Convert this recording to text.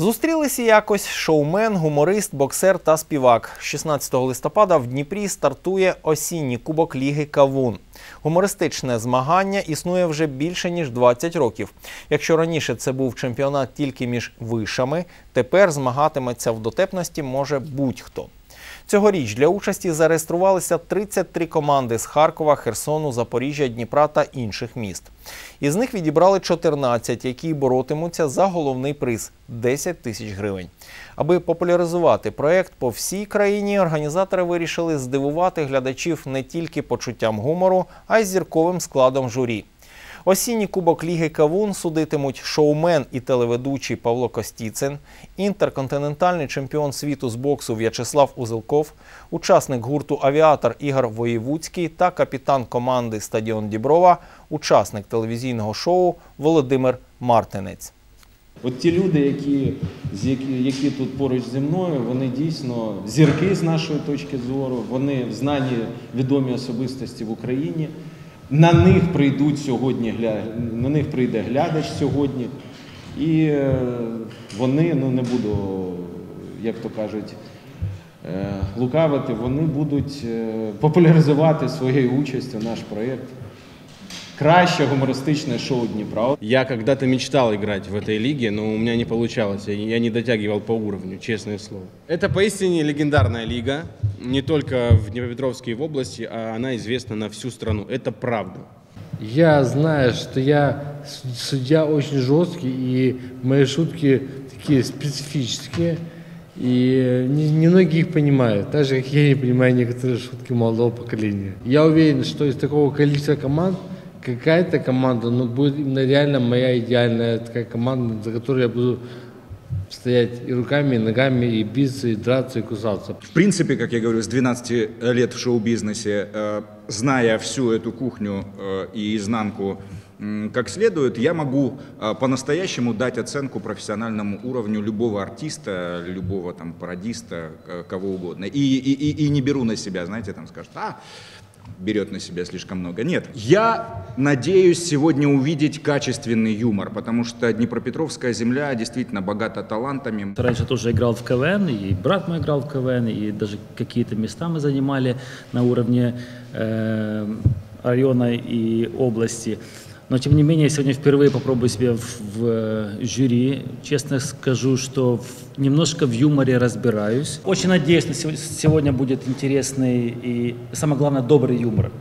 Зустрілися якось шоумен, гуморист, боксер та співак. 16 листопада в Дніпрі стартує осінній кубок Ліги Кавун. Гумористичне змагання існує вже більше ніж 20 років. Якщо раніше це був чемпіонат тільки між вишами, тепер змагатиметься в дотепності може будь-хто. Цьогоріч для участі зареєструвалися 33 команди з Харкова, Херсону, Запоріжжя, Дніпра та інших міст. Із них відібрали 14, які боротимуться за головний приз 10 тисяч гривень. Аби популяризувати проект по всій країні, організатори вирішили здивувати глядачів не тільки почуттям гумору, а й зірковим складом журі. Осінній кубок Ліги Кавун судитимуть шоумен і телеведучий Павло Костіцин, інтерконтинентальний чемпіон світу з боксу В'ячеслав Узелков, учасник гурту Авіатор Ігор Воєвудський та капітан команди Стадіон Діброва, учасник телевізійного шоу Володимир Мартинець. От ті люди, які, які, які тут поруч зі мною, вони дійсно зірки з нашої точки зору, вони в знані відомі особистості в Україні. На них прийдуть сьогодні на них прийде глядач сьогодні. І е, вони, ну не буду, як то кажуть, е, лукавити, вони будуть е, популяризувати своєю участю наш проєкт. Краще гумористичне шоу Дніпра. Я когда-то мечтал играть в этой лиге, но у меня не получалось. Я- Я не дотягивал по уровню, честное слово. Это поистине легендарная лига. Не только в Днепропетровске и в области, а она известна на всю страну. Это правда. Я знаю, что я судья очень жесткий, и мои шутки такие специфические, и не- немногие их понимают, так же, как я не понимаю некоторые шутки молодого поколения. Я уверен, что из такого количества команд какая-то команда ну, будет именно реально моя идеальная такая команда, за которую я буду стоять и руками, и ногами, и биться, и драться, и кусаться. В принципе, как я говорю, с 12 лет в шоу-бизнесе, э, зная всю эту кухню э, и изнанку как следует, я могу э, по-настоящему дать оценку профессиональному уровню любого артиста, любого там пародиста, кого угодно. И, и, и, и не беру на себя, знаете, там скажут, а, берет на себя слишком много. Нет, я надеюсь сегодня увидеть качественный юмор, потому что Днепропетровская земля действительно богата талантами. Раньше тоже играл в КВН, и брат мой играл в КВН, и даже какие-то места мы занимали на уровне э, района и области. Но тем не менее, я сегодня впервые попробую себя в, в, э, жюри. Честно скажу, что в- немножко в юморе разбираюсь. Очень надеюсь, что сегодня будет интересный и, самое главное, добрый юмор.